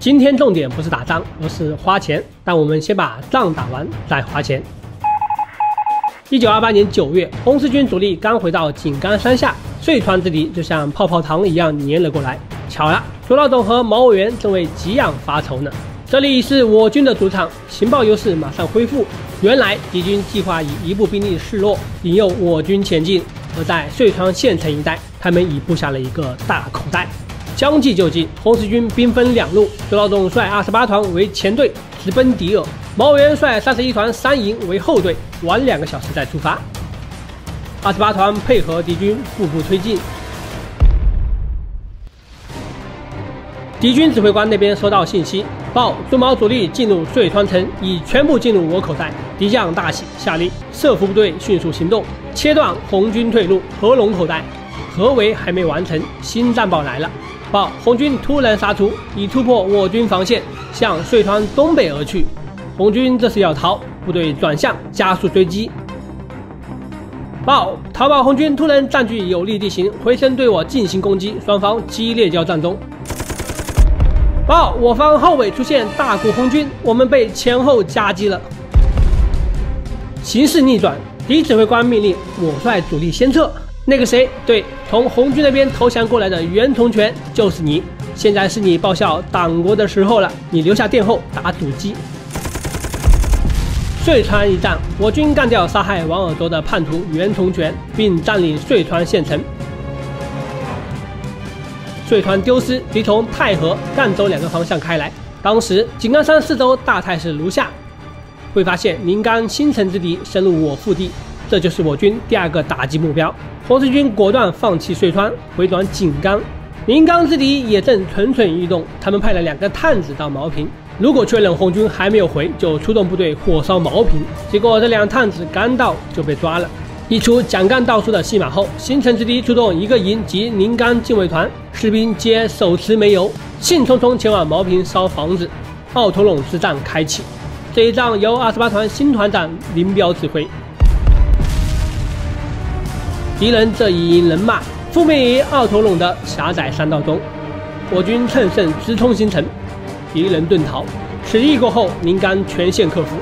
今天重点不是打仗，而是花钱。但我们先把仗打完再花钱。一九二八年九月，红四军主力刚回到井冈山下，遂川之敌就像泡泡糖一样粘了过来。巧了，朱老总和毛委员正为给养发愁呢。这里是我军的主场，情报优势马上恢复。原来敌军计划以一部兵力示弱，引诱我军前进。而在遂川县城一带，他们已布下了一个大口袋。将计就计，红四军兵分两路，朱老总率二十八团为前队直奔敌尔，毛委员率三十一团三营为后队，晚两个小时再出发。二十八团配合敌军步步推进。敌军指挥官那边收到信息，报朱毛主力进入遂川城，已全部进入我口袋。敌将大喜，下令设伏部队迅速行动，切断红军退路。合龙口袋，合围还没完成，新战报来了，报红军突然杀出，已突破我军防线，向遂川东北而去。红军这是要逃，部队转向，加速追击。报逃跑红军突然占据有利地形，回身对我进行攻击，双方激烈交战中。报，我方后尾出现大股红军，我们被前后夹击了。形势逆转，敌指挥官命令我率主力先撤。那个谁，对，从红军那边投降过来的袁崇全就是你。现在是你报效党国的时候了，你留下殿后打阻击。遂川一战，我军干掉杀害王尔多的叛徒袁崇全，并占领遂川县城。遂川丢失，敌从太和、赣州两个方向开来。当时井冈山四周大态势如下：会发现宁冈新城之敌深入我腹地，这就是我军第二个打击目标。红四军果断放弃遂川，回转井冈。宁冈之敌也正蠢蠢欲动，他们派了两个探子到茅坪，如果确认红军还没有回，就出动部队火烧茅坪。结果这两探子刚到就被抓了。一出蒋干道书的戏码后，新城之敌出动一个营及宁冈禁卫团士兵，皆手持煤油，兴冲冲前往茅坪烧房子。奥头垄之战开启，这一仗由二十八团新团长林彪指挥。敌人这一营人马覆灭于奥头垄的狭窄山道中，我军乘胜直冲新城，敌人遁逃。此役过后，宁冈全线克服。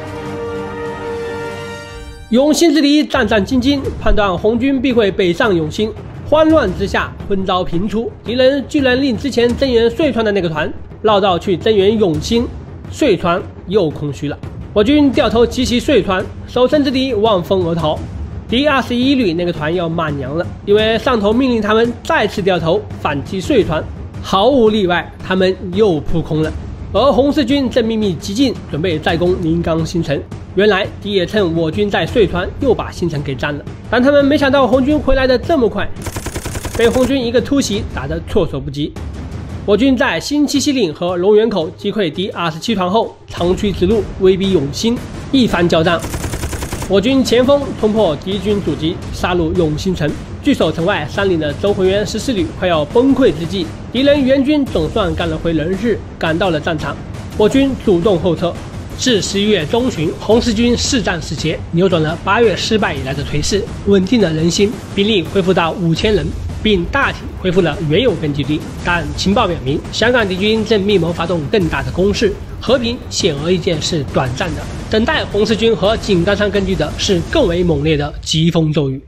永兴之敌战战兢兢，判断红军必会北上永兴，慌乱之下昏招频出，敌人居然令之前增援遂川的那个团绕道去增援永兴，遂川又空虚了。我军掉头急袭遂川，守城之敌望风而逃。第二十一旅那个团要骂娘了，因为上头命令他们再次掉头反击遂川，毫无例外，他们又扑空了。而红四军正秘密急进，准备再攻宁冈新城。原来敌也趁我军在遂川又把新城给占了，但他们没想到红军回来的这么快，被红军一个突袭打得措手不及。我军在新七西岭和龙源口击溃敌二十七团后，长驱直入，威逼永兴。一番交战，我军前锋冲破敌军阻击，杀入永兴城。据守城外山岭的周浑元十四旅快要崩溃之际，敌人援军总算赶了回人事，赶到了战场。我军主动后撤。至十一月中旬，红四军四战四捷，扭转了八月失败以来的颓势，稳定了人心，兵力恢复到五千人，并大体恢复了原有根据地。但情报表明，香港敌军正密谋发动更大的攻势，和平显而易见是短暂的。等待红四军和井冈山根据的是更为猛烈的疾风骤雨。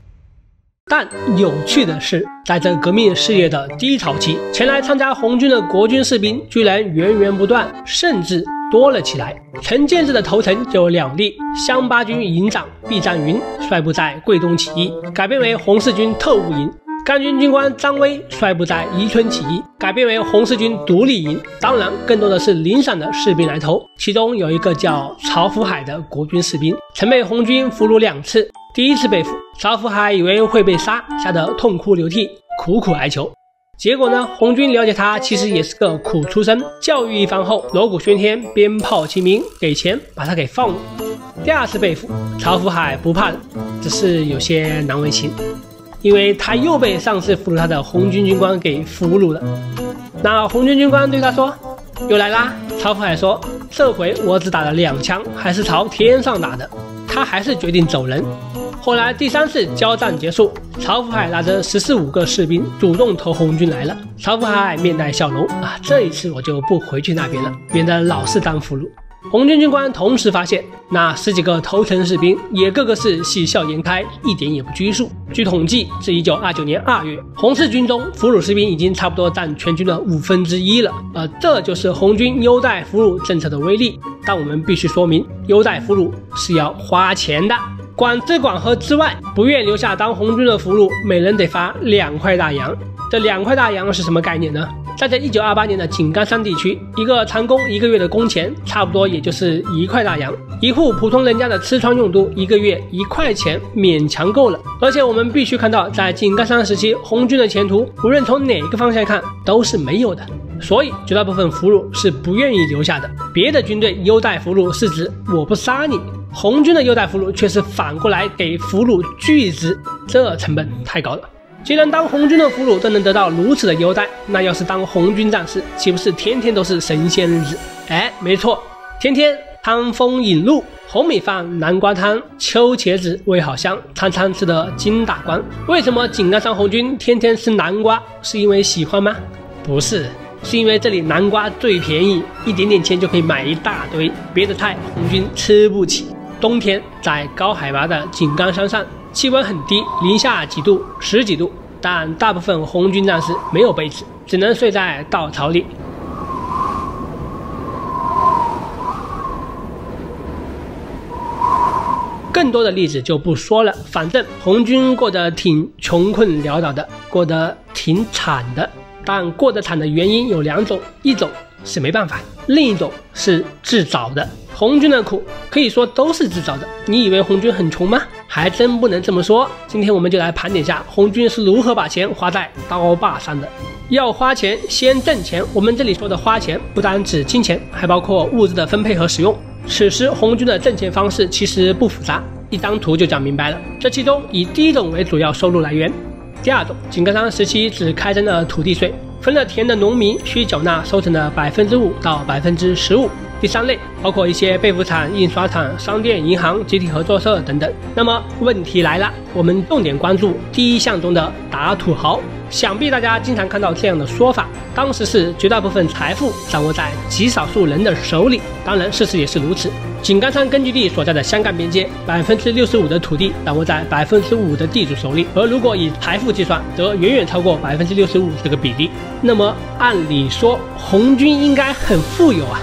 但有趣的是，在这革命事业的低潮期，前来参加红军的国军士兵居然源源不断，甚至。多了起来。陈建制的投诚就有两例：乡八军营长毕占云率部在桂东起义，改编为红四军特务营；甘军军官张威率部在宜春起义，改编为红四军独立营。当然，更多的是零散的士兵来投。其中有一个叫曹福海的国军士兵，曾被红军俘虏两次。第一次被俘，曹福海以为会被杀，吓得痛哭流涕，苦苦哀求。结果呢？红军了解他其实也是个苦出身，教育一番后，锣鼓喧天，鞭炮齐鸣，给钱把他给放了。第二次被俘，曹福海不怕了，只是有些难为情，因为他又被上次俘虏他的红军军官给俘虏了。那红军军官对他说：“又来啦。”曹福海说：“这回我只打了两枪，还是朝天上打的。”他还是决定走人。后来第三次交战结束，曹福海拉着十四五个士兵主动投红军来了。曹福海面带笑容啊，这一次我就不回去那边了，免得老是当俘虏。红军军官同时发现，那十几个投诚士兵也个个是喜笑颜开，一点也不拘束。据统计，至一九二九年二月，红四军中俘虏士兵已经差不多占全军的五分之一了。呃，这就是红军优待俘虏政策的威力。但我们必须说明，优待俘虏是要花钱的。管吃管喝之外，不愿留下当红军的俘虏，每人得发两块大洋。这两块大洋是什么概念呢？在这一九二八年的井冈山地区，一个长工一个月的工钱差不多也就是一块大洋，一户普通人家的吃穿用度一个月一块钱勉强够了。而且我们必须看到，在井冈山时期，红军的前途无论从哪个方向看都是没有的，所以绝大部分俘虏是不愿意留下的。别的军队优待俘虏是指我不杀你，红军的优待俘虏却是反过来给俘虏巨资，这成本太高了。既然当红军的俘虏都能得到如此的优待，那要是当红军战士，岂不是天天都是神仙日子？哎，没错，天天餐风饮露，红米饭、南瓜汤、秋茄子味好香，餐餐吃得精打光。为什么井冈山红军天天吃南瓜？是因为喜欢吗？不是，是因为这里南瓜最便宜，一点点钱就可以买一大堆，别的菜红军吃不起。冬天在高海拔的井冈山上。气温很低，零下几度、十几度，但大部分红军战士没有被子，只能睡在稻草里。更多的例子就不说了，反正红军过得挺穷困潦倒的，过得挺惨的。但过得惨的原因有两种，一种是没办法，另一种是自找的。红军的苦可以说都是自找的。你以为红军很穷吗？还真不能这么说。今天我们就来盘点下红军是如何把钱花在刀把上的。要花钱，先挣钱。我们这里说的花钱，不单指金钱，还包括物质的分配和使用。此时红军的挣钱方式其实不复杂，一张图就讲明白了。这其中以第一种为主要收入来源，第二种，井冈山时期只开征了土地税，分了田的农民需缴纳收成的百分之五到百分之十五。第三类包括一些被服厂、印刷厂、商店、银行、集体合作社等等。那么问题来了，我们重点关注第一项中的打土豪。想必大家经常看到这样的说法：当时是绝大部分财富掌握在极少数人的手里。当然，事实也是如此。井冈山根据地所在的湘赣边界，百分之六十五的土地掌握在百分之五的地主手里，而如果以财富计算，则远远超过百分之六十五这个比例。那么按理说，红军应该很富有啊。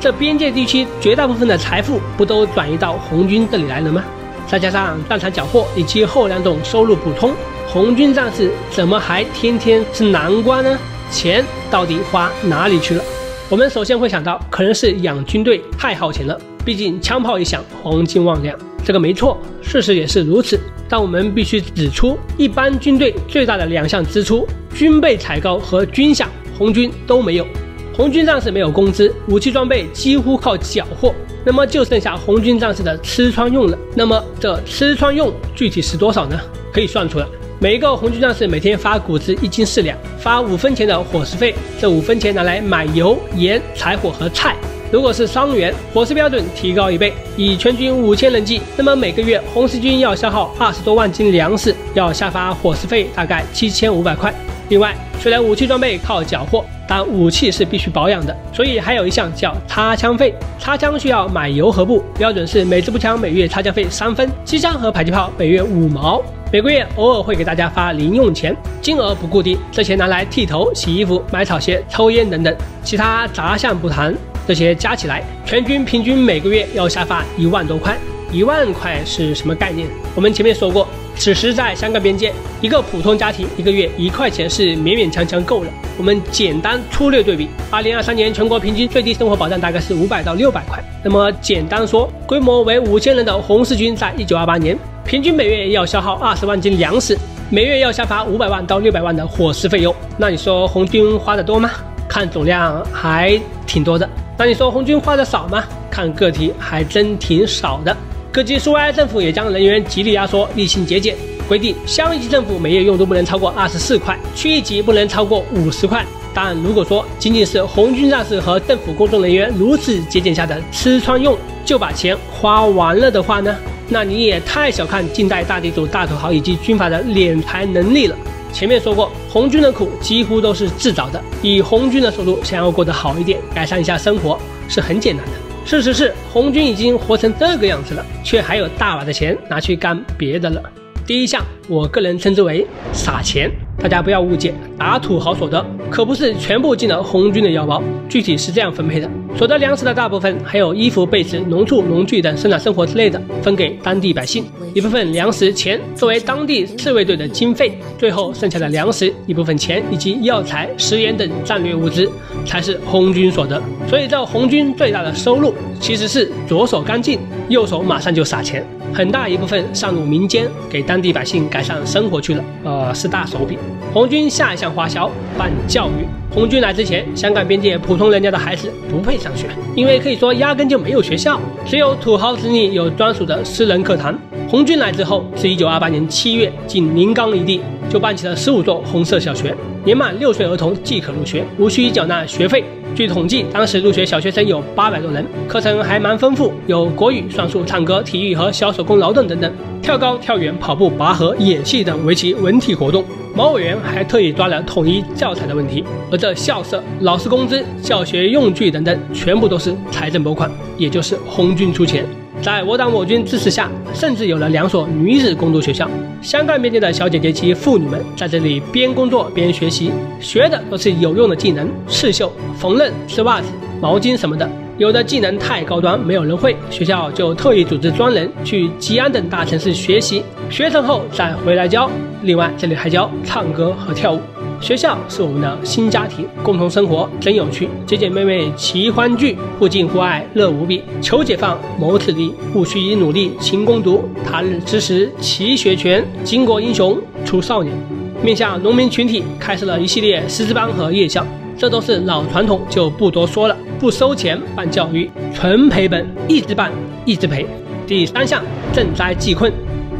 这边界地区绝大部分的财富不都转移到红军这里来了吗？再加上战场缴获以及后两种收入补充，红军战士怎么还天天吃南瓜呢？钱到底花哪里去了？我们首先会想到，可能是养军队太耗钱了。毕竟枪炮一响，黄金万两，这个没错，事实也是如此。但我们必须指出，一般军队最大的两项支出——军备采购和军饷，红军都没有。红军战士没有工资，武器装备几乎靠缴获，那么就剩下红军战士的吃穿用了。那么这吃穿用具体是多少呢？可以算出来，每一个红军战士每天发谷子一斤四两，发五分钱的伙食费，这五分钱拿来买油、盐、柴火和菜。如果是伤员，伙食标准提高一倍，以全军五千人计，那么每个月红四军要消耗二十多万斤粮食，要下发伙食费大概七千五百块。另外，虽然武器装备靠缴获，但武器是必须保养的，所以还有一项叫擦枪费。擦枪需要买油和布，标准是每支步枪每月擦枪费三分，机枪和迫击炮每月五毛。每个月偶尔会给大家发零用钱，金额不固定，这钱拿来剃头、洗衣服、买草鞋、抽烟等等，其他杂项不谈。这些加起来，全军平均每个月要下发一万多块。一万块是什么概念？我们前面说过。此时在香港边界，一个普通家庭一个月一块钱是勉勉强强够了。我们简单粗略对比，二零二三年全国平均最低生活保障大概是五百到六百块。那么简单说，规模为五千人的红四军，在一九二八年平均每月要消耗二十万斤粮食，每月要下发五百万到六百万的伙食费用。那你说红军花的多吗？看总量还挺多的。那你说红军花的少吗？看个体还真挺少的。各级苏维埃政府也将人员极力压缩，厉行节俭，规定乡一级政府每月用度不能超过二十四块，区一级不能超过五十块。但如果说仅仅是红军战士和政府工作人员如此节俭下的吃穿用就把钱花完了的话呢？那你也太小看近代大地主、大土豪以及军阀的敛财能力了。前面说过，红军的苦几乎都是自找的。以红军的速度，想要过得好一点，改善一下生活，是很简单的。事实是，红军已经活成这个样子了，却还有大把的钱拿去干别的了。第一项，我个人称之为撒钱。大家不要误解，打土豪所得可不是全部进了红军的腰包，具体是这样分配的：所得粮食的大部分，还有衣服、被子、农畜、农具等生产生活之类的，分给当地百姓；一部分粮食钱作为当地自卫队的经费；最后剩下的粮食一部分钱以及药材、食盐等战略物资，才是红军所得。所以，这红军最大的收入其实是左手干净，右手马上就撒钱。很大一部分上路民间，给当地百姓改善生活去了，呃，是大手笔。红军下一项花销办教育。红军来之前，香港边界普通人家的孩子不配上学，因为可以说压根就没有学校，只有土豪子女有专属的私人课堂。红军来之后，是一九二八年七月仅临港一地，就办起了十五座红色小学，年满六岁儿童即可入学，无需缴纳学费。据统计，当时入学小学生有八百多人，课程还蛮丰富，有国语、算术、唱歌、体育和小手工劳动等等，跳高、跳远、跑步、拔河、演戏等围棋文体活动。毛委员还特意抓了统一教材的问题，而这校舍、老师工资、教学用具等等，全部都是财政拨款，也就是红军出钱。在我党我军支持下，甚至有了两所女子工读学校。香港边界的小姐姐及妇女们在这里边工作边学习，学的都是有用的技能，刺绣、缝纫、织袜子、毛巾什么的。有的技能太高端，没有人会，学校就特意组织专人去吉安等大城市学习，学成后再回来教。另外，这里还教唱歌和跳舞。学校是我们的新家庭，共同生活真有趣，姐姐妹妹齐欢聚，互敬互爱乐无比。求解放，谋自立，务须努力勤攻读，他日之时齐学全，巾帼英雄出少年。面向农民群体，开设了一系列师资班和夜校，这都是老传统，就不多说了。不收钱办教育，纯赔本，一直办一直赔。第三项赈灾济困。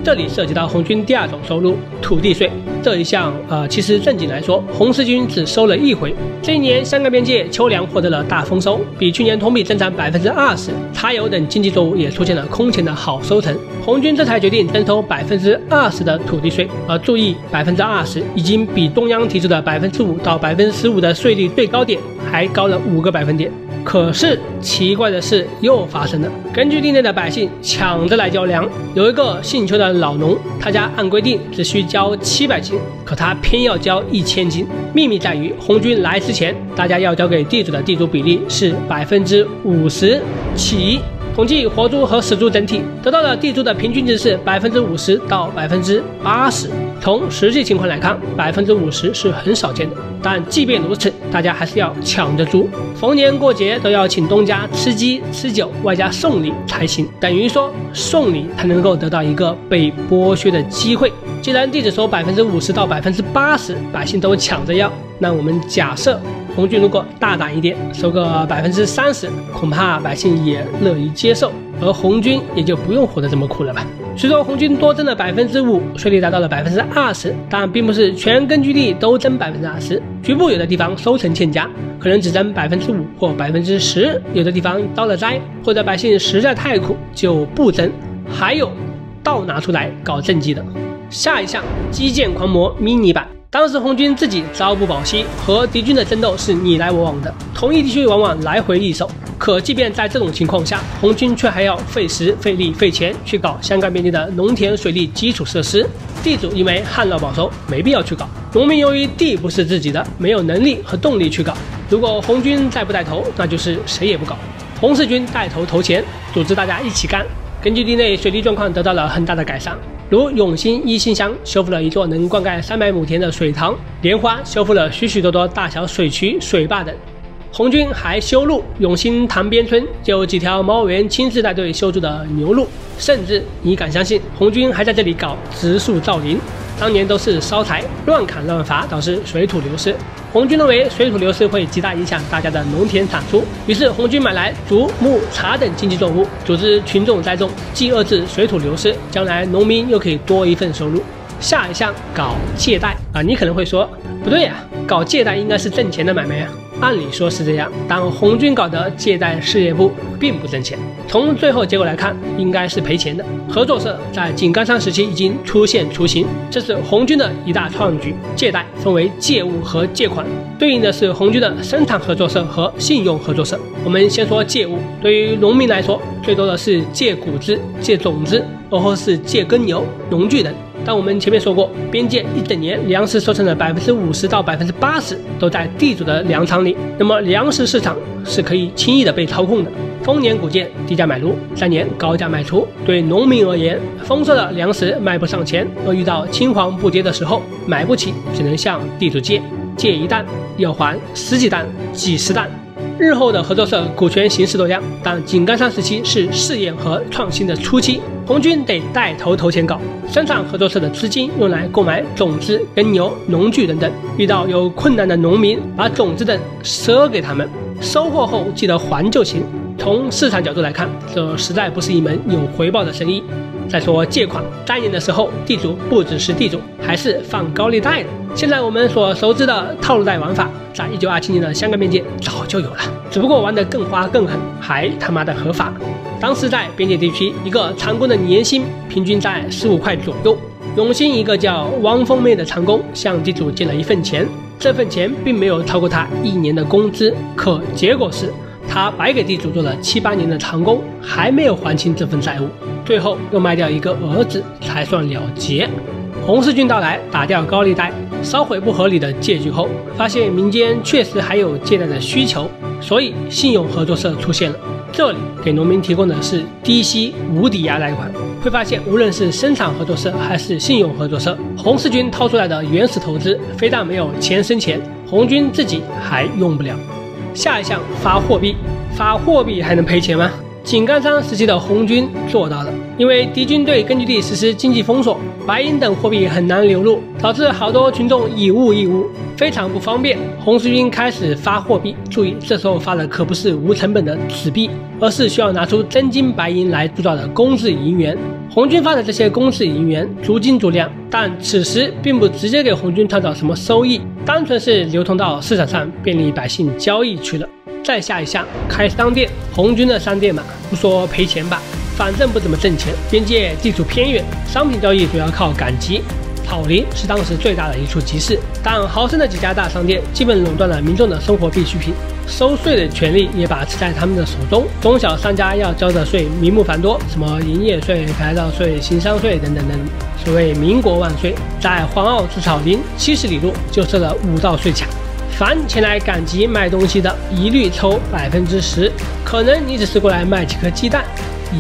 这里涉及到红军第二种收入——土地税这一项。呃，其实正经来说，红四军只收了一回。这一年，香港边界秋粮获得了大丰收，比去年同比增长百分之二十，茶油等经济作物也出现了空前的好收成。红军这才决定征收百分之二十的土地税。而注意，百分之二十已经比中央提出的百分之五到百分之十五的税率最高点还高了五个百分点。可是奇怪的事又发生了。根据地内的百姓抢着来交粮，有一个姓邱的老农，他家按规定只需交七百斤，可他偏要交一千斤。秘密在于红军来之前，大家要交给地主的地主比例是百分之五十起。统计活猪和死猪整体，得到的地猪的平均值是百分之五十到百分之八十。从实际情况来看，百分之五十是很少见的。但即便如此，大家还是要抢着猪，逢年过节都要请东家吃鸡吃酒，外加送礼才行。等于说送礼才能够得到一个被剥削的机会。既然地主说百分之五十到百分之八十，百姓都抢着要，那我们假设。红军如果大胆一点，收个百分之三十，恐怕百姓也乐于接受，而红军也就不用活得这么苦了吧。虽说红军多征了百分之五，税率达到了百分之二十，但并不是全根据地都征百分之二十，局部有的地方收成欠佳，可能只征百分之五或百分之十；有的地方遭了灾，或者百姓实在太苦就不征。还有倒拿出来搞政绩的。下一项，基建狂魔迷你版。当时红军自己朝不保夕，和敌军的争斗是你来我往的，同一地区往往来回易手。可即便在这种情况下，红军却还要费时费力费钱去搞香港边境的农田水利基础设施。地主因为旱涝保收，没必要去搞；农民由于地不是自己的，没有能力和动力去搞。如果红军再不带头，那就是谁也不搞。红四军带头投钱，组织大家一起干。根据地内水利状况得到了很大的改善。如永兴一心乡修复了一座能灌溉三百亩田的水塘，莲花修复了许许多多大小水渠、水坝等。红军还修路，永兴塘边村就有几条毛委员亲自带队修筑的牛路，甚至你敢相信，红军还在这里搞植树造林？当年都是烧柴乱砍乱伐，导致水土流失。红军认为水土流失会极大影响大家的农田产出，于是红军买来竹、木、茶等经济作物，组织群众栽种，既遏制水土流失，将来农民又可以多一份收入。下一项搞借贷啊，你可能会说不对呀，搞借贷应该是挣钱的买卖啊。按理说是这样，但红军搞的借贷事业部并不挣钱。从最后结果来看，应该是赔钱的。合作社在井冈山时期已经出现雏形，这是红军的一大创举。借贷分为借物和借款，对应的是红军的生产合作社和信用合作社。我们先说借物，对于农民来说，最多的是借谷子、借种子，然后是借耕牛、农具等。但我们前面说过，边界一整年粮食收成的百分之五十到百分之八十都在地主的粮仓里，那么粮食市场是可以轻易的被操控的。丰年谷贱，低价买入，三年高价卖出。对农民而言，丰收的粮食卖不上钱，而遇到青黄不接的时候，买不起，只能向地主借，借一担要还十几担、几十担。日后的合作社股权形式多样，但井冈山时期是试验和创新的初期，红军得带头投钱搞生产合作社的资金用来购买种子、耕牛、农具等等。遇到有困难的农民，把种子等赊给他们，收获后记得还就行。从市场角度来看，这实在不是一门有回报的生意。再说借款，当年的时候，地主不只是地主，还是放高利贷的。现在我们所熟知的套路贷玩法，在一九二七年的香港边界早就有了，只不过玩得更花更狠，还他妈的合法。当时在边界地区，一个长工的年薪平均在十五块左右。永兴一个叫汪凤妹的长工向地主借了一份钱，这份钱并没有超过他一年的工资，可结果是。他白给地主做了七八年的长工，还没有还清这份债务，最后又卖掉一个儿子才算了结。红四军到来，打掉高利贷，烧毁不合理的借据后，发现民间确实还有借贷的需求，所以信用合作社出现了。这里给农民提供的是低息无抵押贷款。会发现，无论是生产合作社还是信用合作社，红四军掏出来的原始投资，非但没有钱生钱，红军自己还用不了。下一项发货币，发货币还能赔钱吗？井冈山时期的红军做到了，因为敌军对根据地实施经济封锁，白银等货币很难流入，导致好多群众以物易物，非常不方便。红四军开始发货币，注意这时候发的可不是无成本的纸币，而是需要拿出真金白银来铸造的公制银元。红军发的这些公制银元足斤足两，但此时并不直接给红军创造什么收益，单纯是流通到市场上，便利百姓交易去了。再下一项，开商店。红军的商店嘛，不说赔钱吧，反正不怎么挣钱。边界地处偏远，商品交易主要靠赶集。草林是当时最大的一处集市，但豪盛的几家大商店基本垄断了民众的生活必需品，收税的权利也把持在他们的手中。中小商家要交的税名目繁多，什么营业税、牌照税、行商税等等等。所谓民国万岁，在黄澳至草林七十里路就设了五道税卡。凡前来赶集卖东西的，一律抽百分之十。可能你只是过来卖几颗鸡蛋，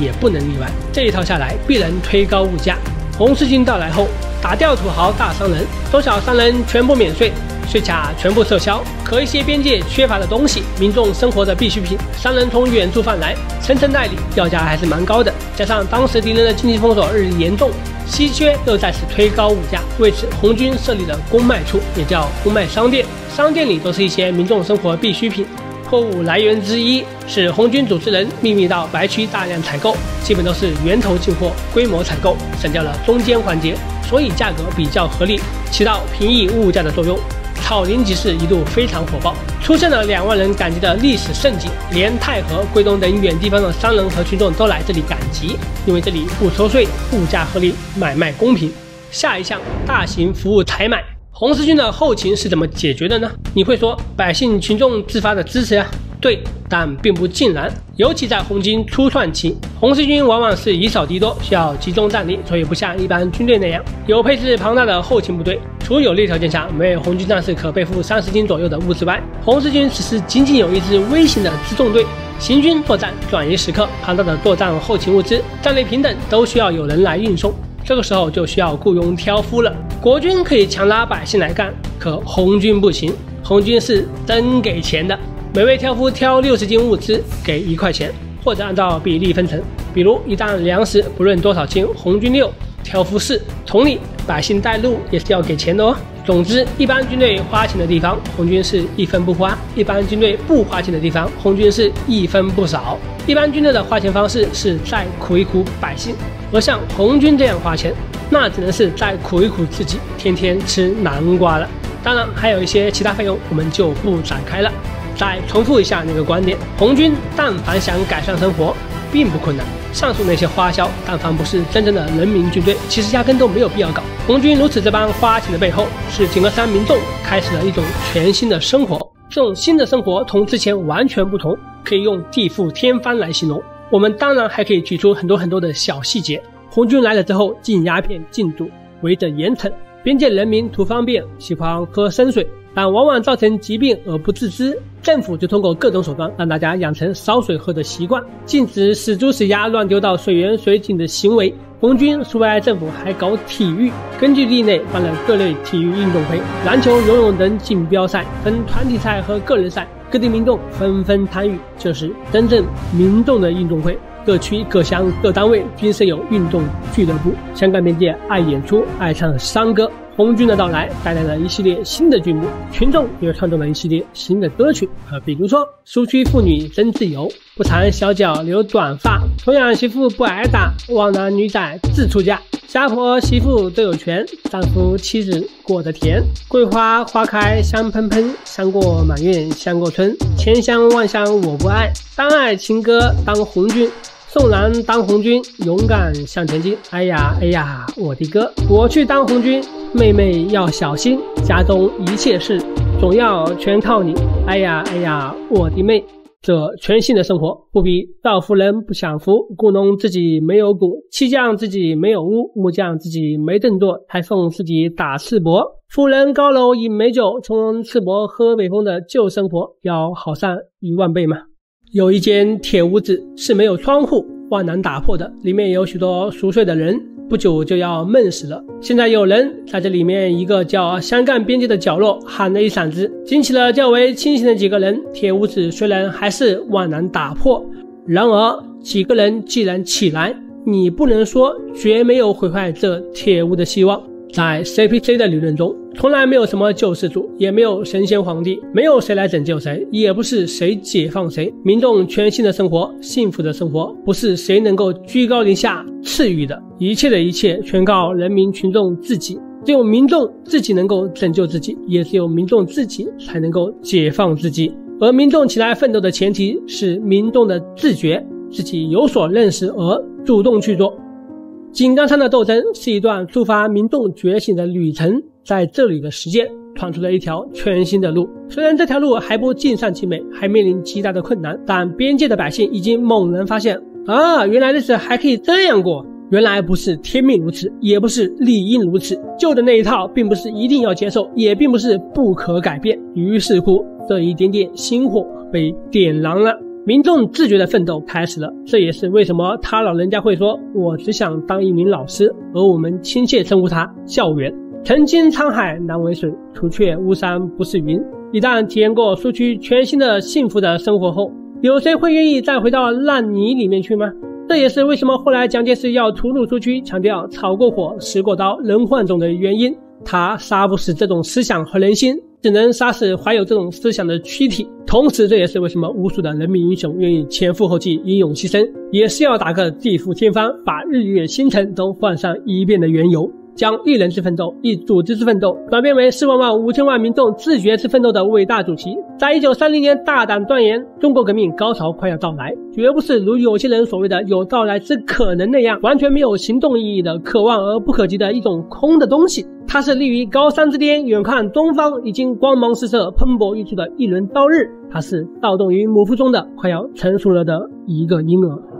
也不能例外。这一套下来，必然推高物价。红四军到来后，打掉土豪大商人，中小商人全部免税，税卡全部撤销。可一些边界缺乏的东西，民众生活的必需品，商人从远处贩来，层层代理，要价还是蛮高的。加上当时敌人的经济封锁日益严重，稀缺又再次推高物价。为此，红军设立了公卖处，也叫公卖商店。商店里都是一些民众生活必需品，货物来源之一是红军组织人秘密到白区大量采购，基本都是源头进货、规模采购，省掉了中间环节，所以价格比较合理，起到平抑物价的作用。草林集市一度非常火爆，出现了两万人赶集的历史盛景，连太和、桂东等远地方的商人和群众都来这里赶集，因为这里不收税，物价合理，买卖公平。下一项，大型服务采买。红四军的后勤是怎么解决的呢？你会说百姓群众自发的支持啊？对，但并不尽然。尤其在红军初创期，红四军往往是以少敌多，需要集中战力，所以不像一般军队那样有配置庞大的后勤部队。除有利条件下，每红军战士可背负三十斤左右的物资外，红四军只是仅仅有一支微型的辎重队。行军作战转移时刻，庞大的作战后勤物资、战力平等都需要有人来运送。这个时候就需要雇佣挑夫了。国军可以强拉百姓来干，可红军不行。红军是真给钱的，每位挑夫挑六十斤物资，给一块钱，或者按照比例分成。比如一担粮食，不论多少斤，红军六，挑夫四。同理，百姓带路也是要给钱的哦。总之，一般军队花钱的地方，红军是一分不花；一般军队不花钱的地方，红军是一分不少。一般军队的花钱方式是再苦一苦百姓，而像红军这样花钱，那只能是再苦一苦自己，天天吃南瓜了。当然，还有一些其他费用，我们就不展开了。再重复一下那个观点：红军但凡想改善生活，并不困难。上述那些花销，但凡不是真正的人民军队，其实压根都没有必要搞。红军如此这般花钱的背后，是井冈山民众开始了一种全新的生活。这种新的生活同之前完全不同，可以用地覆天翻来形容。我们当然还可以举出很多很多的小细节。红军来了之后，禁鸦片、禁赌，围着严惩。边界人民图方便，喜欢喝生水，但往往造成疾病而不自知。政府就通过各种手段让大家养成烧水喝的习惯，禁止死猪死鸭乱丢到水源水井的行为。红军苏维埃政府还搞体育，根据地内办了各类体育运动会，篮球、游泳等锦标赛，分团体赛和个人赛。各地民众纷纷参与，这是真正民众的运动会。各区、各乡、各单位均设有运动俱乐部。香港边界爱演出、爱唱山歌。红军的到来带来了一系列新的剧目，群众也创作了一系列新的歌曲。呃，比如说“苏区妇女真自由”，不缠小脚留短发，童养媳妇不挨打，旺男女仔自出嫁。家婆媳妇都有权，丈夫妻子过得甜。桂花花开香喷喷，香过满院香过村，千香万香我不爱。当爱情歌当红军，送男当红军，勇敢向前进。哎呀哎呀，我的哥，我去当红军，妹妹要小心，家中一切事总要全靠你。哎呀哎呀，我的妹。这全新的生活，不比造福人不享福，雇农自己没有谷，漆匠自己没有屋，木匠自己没凳坐，裁缝自己打赤膊，富人高楼饮美酒，从容赤膊喝北风的旧生活，要好上一万倍吗？有一间铁屋子是没有窗户，万难打破的，里面有许多熟睡的人。不久就要闷死了。现在有人在这里面一个叫湘赣边界的角落喊了一嗓子，惊起了较为清醒的几个人。铁屋子虽然还是万难打破，然而几个人既然起来，你不能说绝没有毁坏这铁屋的希望。在 CPC 的理论中，从来没有什么救世主，也没有神仙皇帝，没有谁来拯救谁，也不是谁解放谁。民众全新的生活，幸福的生活，不是谁能够居高临下赐予的，一切的一切全靠人民群众自己。只有民众自己能够拯救自己，也只有民众自己才能够解放自己。而民众起来奋斗的前提是民众的自觉，自己有所认识而主动去做。井冈山的斗争是一段触发民众觉醒的旅程，在这里的实践闯出了一条全新的路。虽然这条路还不尽善尽美，还面临极大的困难，但边界的百姓已经猛然发现啊，原来日子还可以这样过。原来不是天命如此，也不是理应如此。旧的那一套，并不是一定要接受，也并不是不可改变。于是乎，这一点点星火被点燃了。民众自觉的奋斗开始了，这也是为什么他老人家会说：“我只想当一名老师。”而我们亲切称呼他“校园”。曾经沧海难为水，除却巫山不是云。一旦体验过苏区全新的幸福的生活后，有谁会愿意再回到烂泥里面去吗？这也是为什么后来蒋介石要屠戮苏区，强调“草过火，石过刀，人换种”的原因。他杀不死这种思想和人心。只能杀死怀有这种思想的躯体，同时这也是为什么无数的人民英雄愿意前赴后继、英勇牺牲，也是要打个地覆天翻，把日月星辰都换上一遍的缘由。将一人之奋斗、一组织之奋斗转变为四万万五千万民众自觉之奋斗的伟大主题，在一九三零年大胆断言中国革命高潮快要到来，绝不是如有些人所谓的有到来之可能那样，完全没有行动意义的可望而不可及的一种空的东西。它是立于高山之巅，远看东方已经光芒四射、喷薄欲出的一轮朝日。它是躁动于母腹中的快要成熟了的一个婴儿。